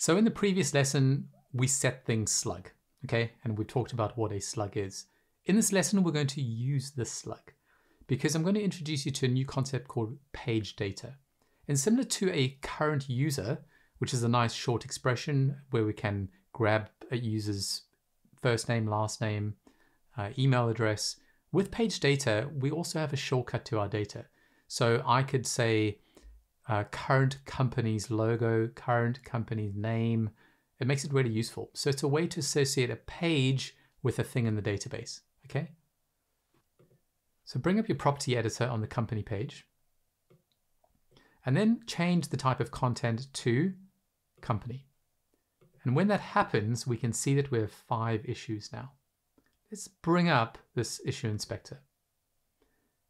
So in the previous lesson, we set things slug, okay? And we talked about what a slug is. In this lesson, we're going to use this slug because I'm going to introduce you to a new concept called page data. And similar to a current user, which is a nice short expression where we can grab a user's first name, last name, uh, email address, with page data, we also have a shortcut to our data. So I could say, uh, current company's logo, current company's name. It makes it really useful. So it's a way to associate a page with a thing in the database, okay? So bring up your property editor on the company page and then change the type of content to company. And when that happens, we can see that we have five issues now. Let's bring up this issue inspector.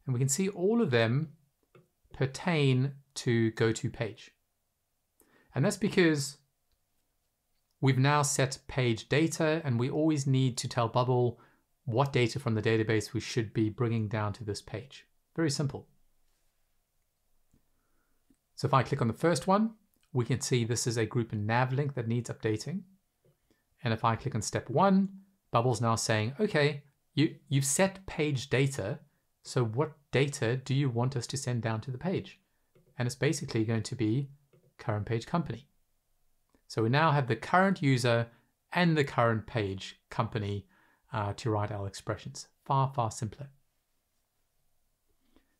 And we can see all of them pertain to go to page. And that's because we've now set page data and we always need to tell Bubble what data from the database we should be bringing down to this page. Very simple. So if I click on the first one, we can see this is a group nav link that needs updating. And if I click on step one, Bubble's now saying, okay, you, you've set page data, so what data do you want us to send down to the page? And it's basically going to be current page company. So we now have the current user and the current page company uh, to write our expressions. Far, far simpler.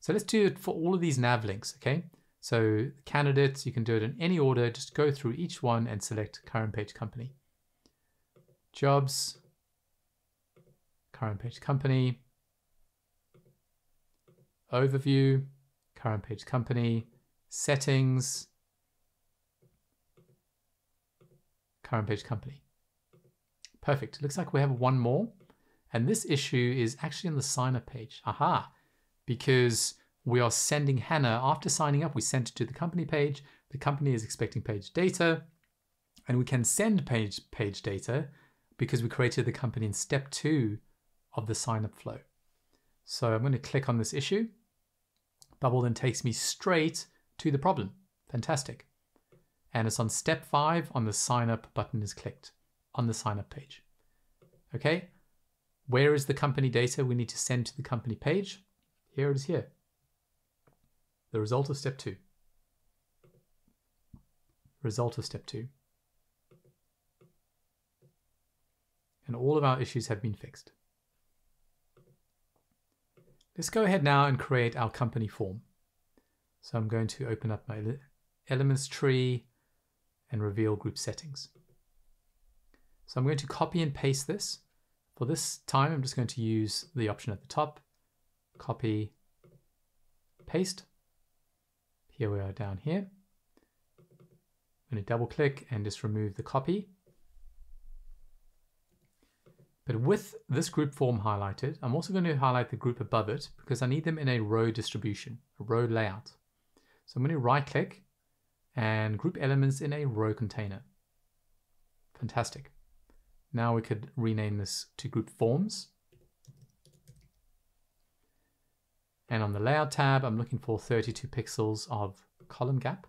So let's do it for all of these nav links, okay? So candidates, you can do it in any order. Just go through each one and select current page company. Jobs, current page company, overview, current page company, settings, current page company. Perfect. Looks like we have one more. And this issue is actually on the sign up page. Aha, because we are sending Hannah, after signing up, we sent it to the company page. The company is expecting page data and we can send page, page data because we created the company in step two of the sign up flow. So I'm going to click on this issue. Bubble then takes me straight to the problem. Fantastic. And it's on step five on the sign up button is clicked on the sign up page. Okay, where is the company data we need to send to the company page? Here it is here. The result of step two. Result of step two. And all of our issues have been fixed. Let's go ahead now and create our company form. So I'm going to open up my elements tree and reveal group settings. So I'm going to copy and paste this. For this time, I'm just going to use the option at the top, copy, paste. Here we are down here. I'm going to double click and just remove the copy. But with this group form highlighted, I'm also going to highlight the group above it because I need them in a row distribution, a row layout. So I'm going to right click and group elements in a row container. Fantastic. Now we could rename this to group forms. And on the layout tab, I'm looking for 32 pixels of column gap.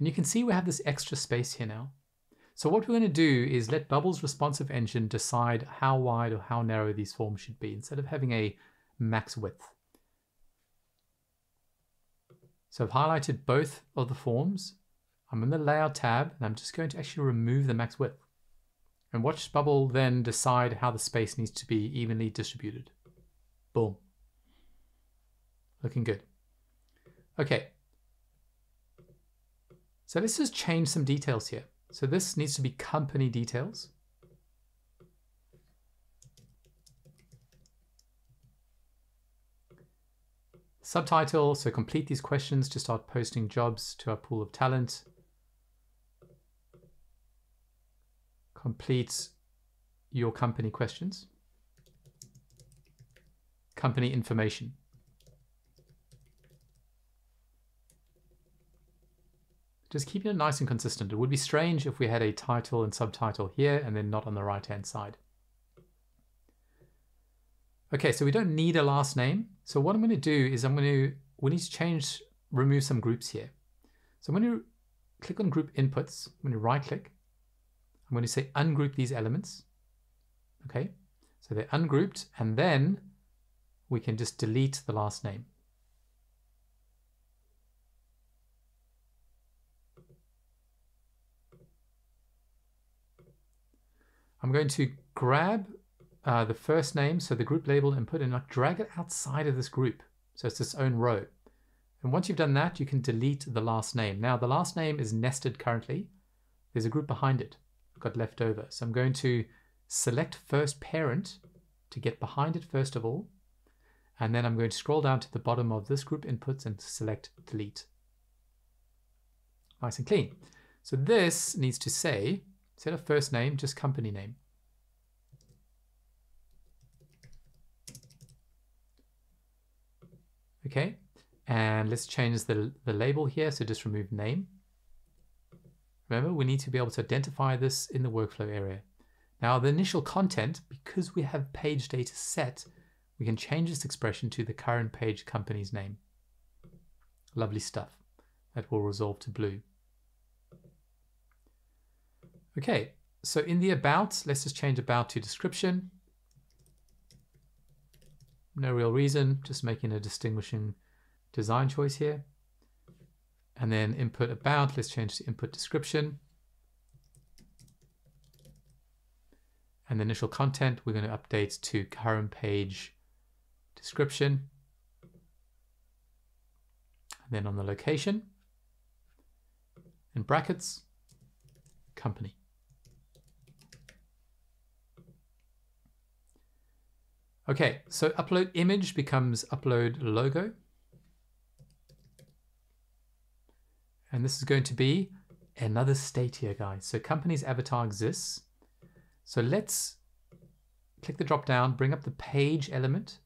And you can see we have this extra space here now. So what we're going to do is let Bubble's responsive engine decide how wide or how narrow these forms should be instead of having a max width. So I've highlighted both of the forms. I'm in the layout tab and I'm just going to actually remove the max width. And watch Bubble then decide how the space needs to be evenly distributed. Boom. Looking good. Okay. So let's just change some details here. So this needs to be company details. Subtitle, so complete these questions to start posting jobs to our pool of talent. Complete your company questions. Company information. Just keeping it nice and consistent. It would be strange if we had a title and subtitle here and then not on the right hand side. Okay, so we don't need a last name. So what I'm going to do is I'm going to, we need to change remove some groups here. So I'm going to click on group inputs. I'm going to right click. I'm going to say ungroup these elements. Okay, so they're ungrouped and then we can just delete the last name. I'm going to grab uh, the first name, so the group label and input, and drag it outside of this group. So it's its own row. And once you've done that, you can delete the last name. Now the last name is nested currently. There's a group behind it got left over. So I'm going to select first parent to get behind it first of all. And then I'm going to scroll down to the bottom of this group inputs and select delete. Nice and clean. So this needs to say, instead of first name, just company name. Okay, and let's change the, the label here. So just remove name. Remember, we need to be able to identify this in the workflow area. Now the initial content, because we have page data set, we can change this expression to the current page company's name. Lovely stuff. That will resolve to blue. Okay, so in the about, let's just change about to description. No real reason, just making a distinguishing design choice here. And then input about, let's change to input description. And the initial content, we're going to update to current page description. And then on the location, in brackets, company. Okay, so upload image becomes upload logo. And this is going to be another state here, guys. So company's avatar exists. So let's click the drop down, bring up the page element,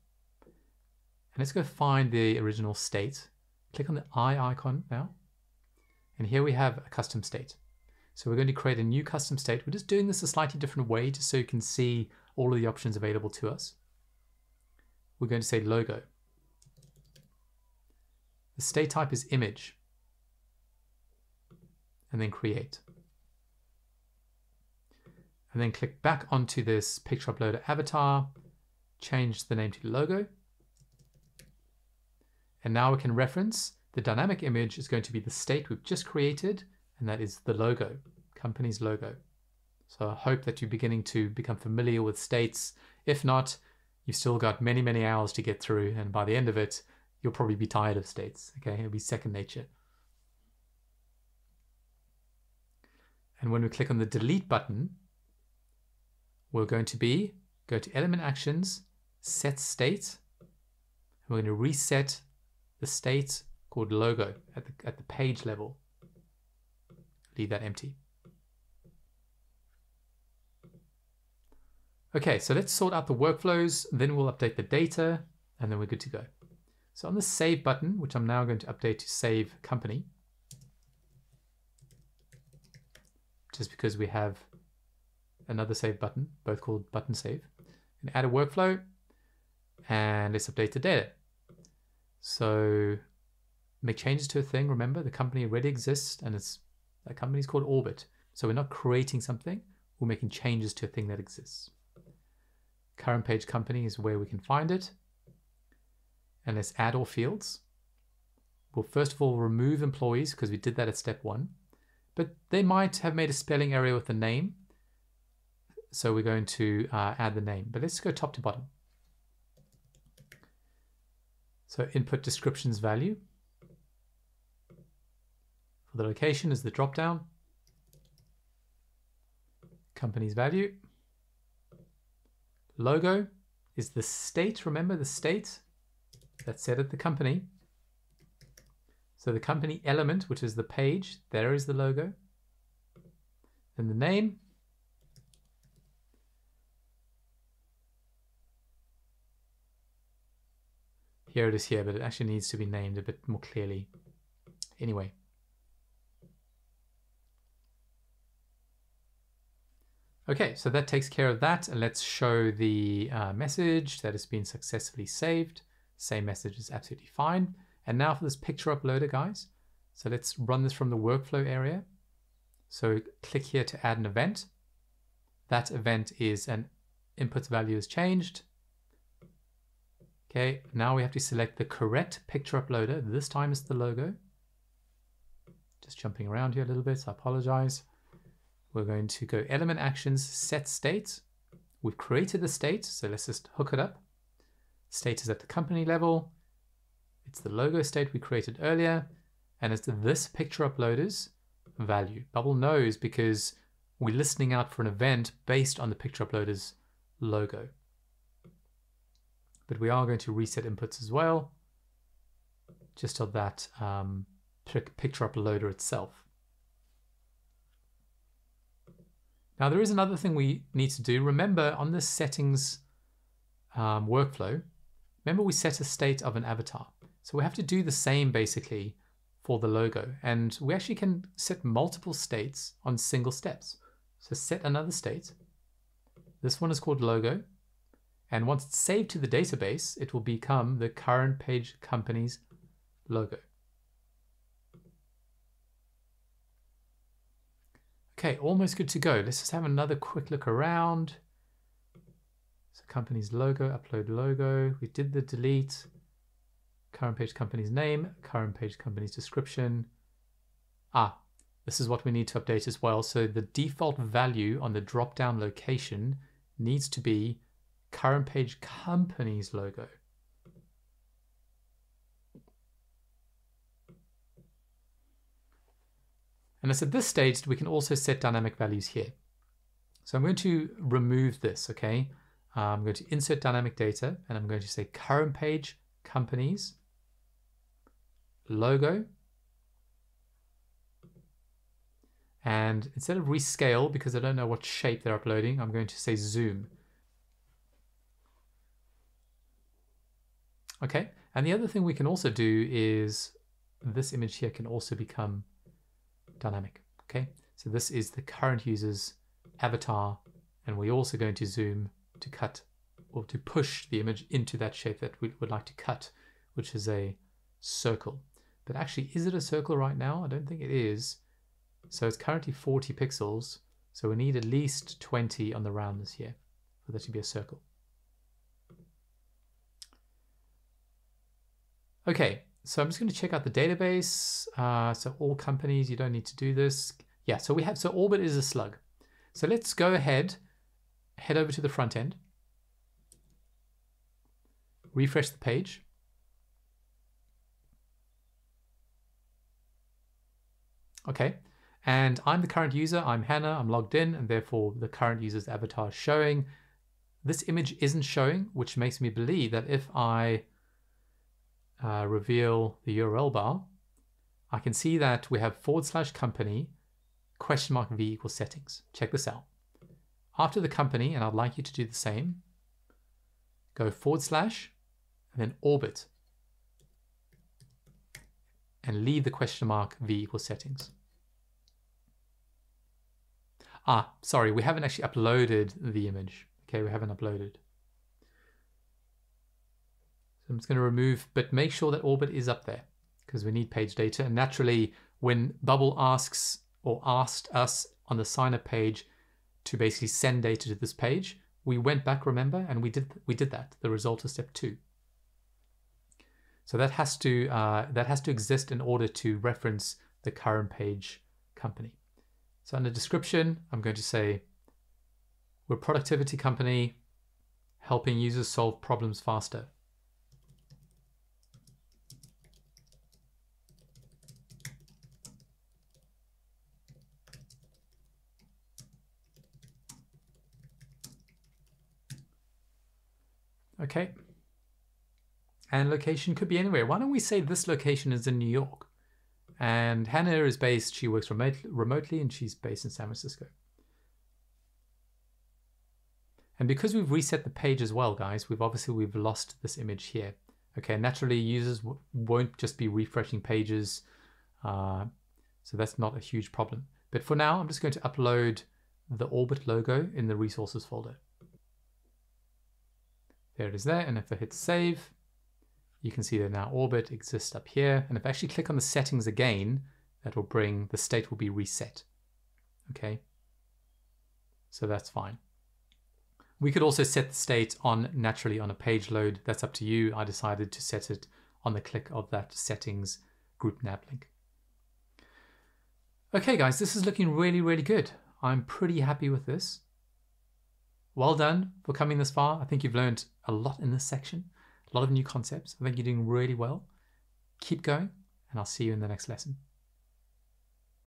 and let's go find the original state. Click on the eye icon now. And here we have a custom state. So we're going to create a new custom state. We're just doing this a slightly different way just so you can see all of the options available to us. We're going to say logo. The state type is image and then create. And then click back onto this picture uploader avatar, change the name to logo. And now we can reference the dynamic image is going to be the state we've just created, and that is the logo, company's logo. So I hope that you're beginning to become familiar with states. If not, you've still got many, many hours to get through, and by the end of it, you'll probably be tired of states. Okay, it'll be second nature. And when we click on the delete button, we're going to be, go to element actions, set state. We're going to reset the state called logo at the, at the page level. Leave that empty. Okay, so let's sort out the workflows, then we'll update the data, and then we're good to go. So on the save button, which I'm now going to update to save company, just because we have another save button, both called button save. And add a workflow and let's update the data. So make changes to a thing. Remember, the company already exists and it's that company is called Orbit. So we're not creating something, we're making changes to a thing that exists. Current page company is where we can find it. And let's add all fields. We'll first of all remove employees because we did that at step one but they might have made a spelling error with the name. So we're going to uh, add the name, but let's go top to bottom. So input descriptions value. For the location is the drop down. Company's value. Logo is the state, remember the state that's set at the company. So the company element, which is the page, there is the logo. Then the name. Here it is here, but it actually needs to be named a bit more clearly. Anyway. Okay, so that takes care of that. And let's show the uh, message that has been successfully saved. Same message is absolutely fine. And now for this picture uploader, guys. So let's run this from the workflow area. So click here to add an event. That event is an input value is changed. Okay, now we have to select the correct picture uploader. This time it's the logo. Just jumping around here a little bit, I apologize. We're going to go element actions, set state. We've created the state, so let's just hook it up. State is at the company level. It's the logo state we created earlier, and it's this picture uploaders value. Bubble knows because we're listening out for an event based on the picture uploaders logo. But we are going to reset inputs as well, just of that um, picture uploader itself. Now there is another thing we need to do. Remember on the settings um, workflow, remember we set a state of an avatar. So we have to do the same basically for the logo. And we actually can set multiple states on single steps. So set another state. This one is called logo. And once it's saved to the database, it will become the current page company's logo. Okay, almost good to go. Let's just have another quick look around. So company's logo, upload logo. We did the delete current page company's name, current page company's description. Ah, this is what we need to update as well. So the default value on the drop-down location needs to be current page company's logo. As at this stage, we can also set dynamic values here. So I'm going to remove this, okay? Uh, I'm going to insert dynamic data and I'm going to say current page companies logo. And instead of rescale, because I don't know what shape they're uploading, I'm going to say zoom. Okay, and the other thing we can also do is this image here can also become dynamic. Okay, so this is the current user's avatar, and we're also going to zoom to cut or to push the image into that shape that we would like to cut, which is a circle. But actually, is it a circle right now? I don't think it is. So it's currently 40 pixels. So we need at least 20 on the roundness here for that to be a circle. Okay, so I'm just going to check out the database. Uh, so all companies, you don't need to do this. Yeah, so we have, so Orbit is a slug. So let's go ahead, head over to the front end, refresh the page. Okay, and I'm the current user, I'm Hannah, I'm logged in, and therefore the current user's avatar is showing. This image isn't showing, which makes me believe that if I uh, reveal the URL bar, I can see that we have forward slash company question mark v equals settings. Check this out. After the company, and I'd like you to do the same, go forward slash and then orbit and leave the question mark v equals settings. Ah, sorry, we haven't actually uploaded the image. Okay, we haven't uploaded. I'm just going to remove, but make sure that orbit is up there because we need page data. And naturally, when Bubble asks or asked us on the sign up page to basically send data to this page, we went back, remember, and we did we did that. The result is step two. So that has to uh, that has to exist in order to reference the current page company. So under description, I'm going to say we're a productivity company helping users solve problems faster. Okay. And location could be anywhere. Why don't we say this location is in New York? And Hannah is based, she works remote, remotely and she's based in San Francisco. And because we've reset the page as well, guys, we've obviously, we've lost this image here. Okay, naturally users won't just be refreshing pages. Uh, so that's not a huge problem. But for now, I'm just going to upload the Orbit logo in the resources folder. There it is there. And if I hit save, you can see that now orbit exists up here. And if I actually click on the settings again, that will bring, the state will be reset. Okay. So that's fine. We could also set the state on naturally on a page load. That's up to you. I decided to set it on the click of that settings group nav link. Okay guys, this is looking really, really good. I'm pretty happy with this. Well done for coming this far. I think you've learned a lot in this section, a lot of new concepts. I think you're doing really well. Keep going, and I'll see you in the next lesson.